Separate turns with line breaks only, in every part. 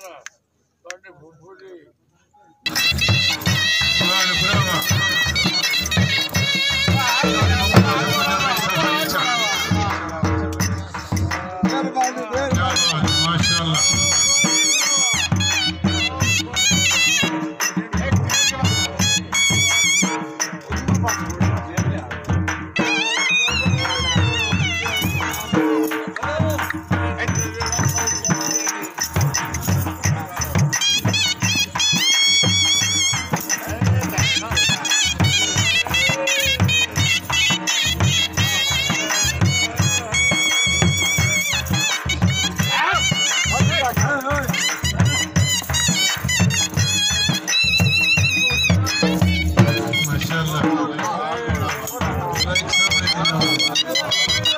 불안아 빨리 부풀이
불안해 불안아 마şallah. Vamos! ¡Gracias!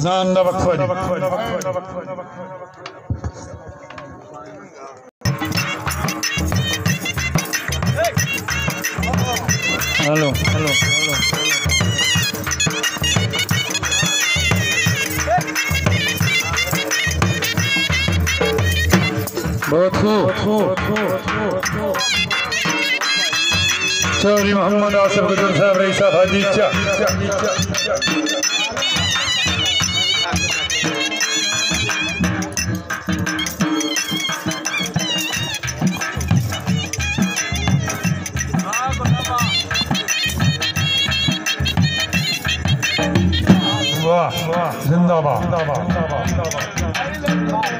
اذان دا وقت وړي هلو هلو هلو बहुत खूब चौधरी मोहम्मद आसिफ गुजर साहब रईसा हाजी 听到吧？听到吧？听到吧？听到吧？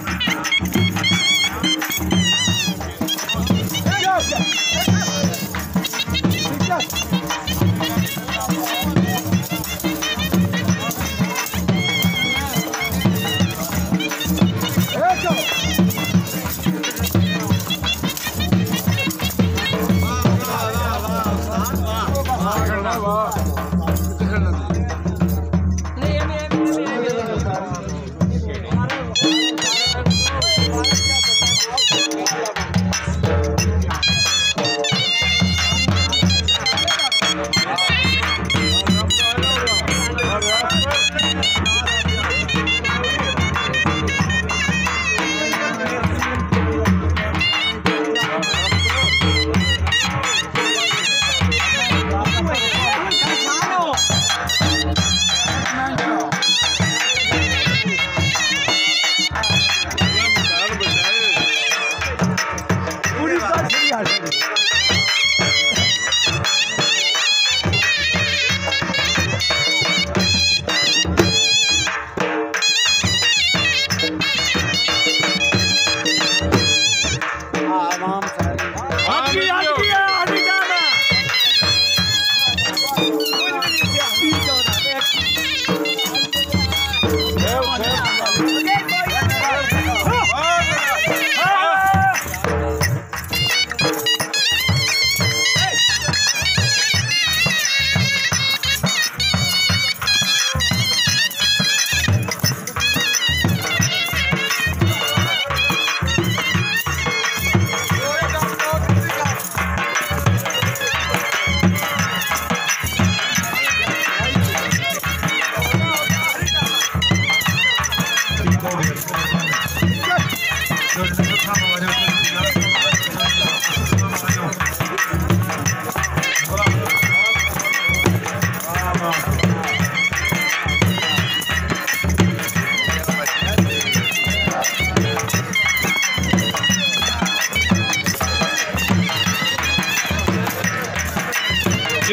Yeah.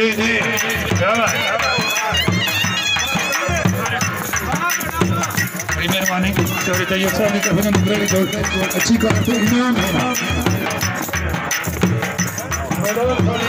Sí, sí. sí, sí. que ahorita yo salgo, está jugando un crédito el chico